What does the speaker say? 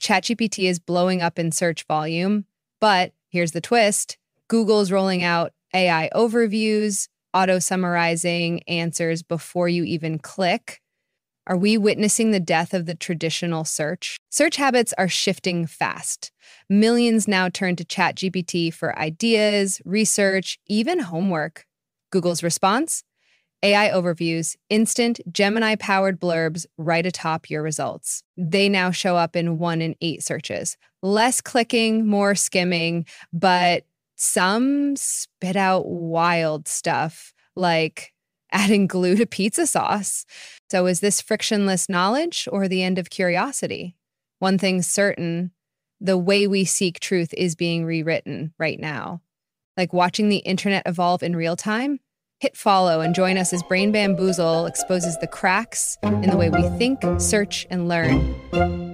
ChatGPT is blowing up in search volume, but here's the twist Google's rolling out AI overviews, auto summarizing answers before you even click. Are we witnessing the death of the traditional search? Search habits are shifting fast. Millions now turn to ChatGPT for ideas, research, even homework. Google's response? AI overviews, instant Gemini powered blurbs right atop your results. They now show up in one in eight searches. Less clicking, more skimming, but some spit out wild stuff like adding glue to pizza sauce. So, is this frictionless knowledge or the end of curiosity? One thing's certain the way we seek truth is being rewritten right now. Like watching the internet evolve in real time Hit follow and join us as Brain Bamboozle exposes the cracks in the way we think, search, and learn.